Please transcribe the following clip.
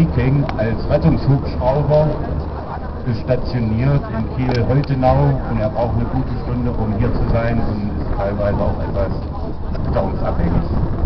Viking als Rettungshubschrauber stationiert in Kiel-Holtenau und er braucht eine gute Stunde, um hier zu sein und ist teilweise auch etwas witterungsabhängig.